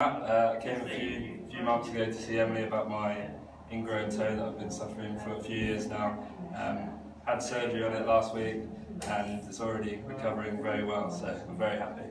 Uh, I came a few, few months ago to see Emily about my ingrown toe that I've been suffering for a few years now. Um, had surgery on it last week and it's already recovering very well, so I'm very happy.